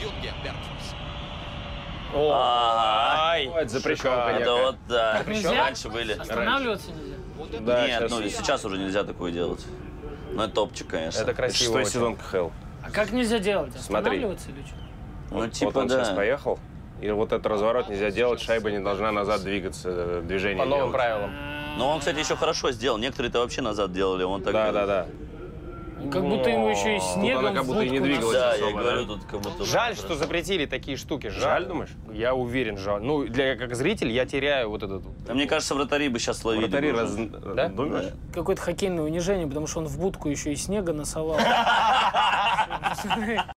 Гюнге Бергфорс. Ай, Это запрещенка это некая. вот, да. Нельзя? Раньше были. Останавливаться нельзя. Да, Нет, ну сейчас уже нельзя такое делать. Ну, это топчик, конечно. Это Это красиво шестой сезон КХЛ. А как нельзя делать? Смотри. Останавливаться или что? Ну, Вот типа, он сейчас поехал. И вот этот разворот нельзя делать, шайба не должна назад двигаться, э, движение По новым делать. правилам. Но он, кстати, еще хорошо сделал. Некоторые-то вообще назад делали. Он так Да, да, да. Как будто ему еще и снегом она как будто и не двигалась. Да, особо, я говорю, да? тут как будто... Жаль, что запретили такие штуки. Жаль, Жаль, думаешь? Я уверен, жаль. Ну, для как зритель я теряю вот этот. Да, мне кажется, вратари бы сейчас ловили. Вратари бы раз... уже. Да? Думаешь? Какое-то хоккейное унижение, потому что он в будку еще и снега насовал.